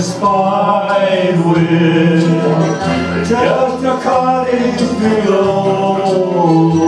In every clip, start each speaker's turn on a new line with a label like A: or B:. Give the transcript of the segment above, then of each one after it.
A: spied with just a cottage below.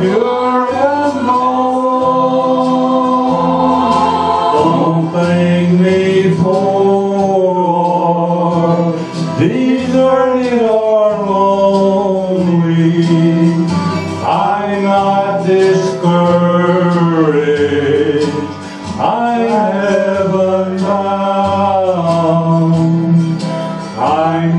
A: pure and gold. Don't think me poor, deserted or lonely. I'm not discouraged. I. I'm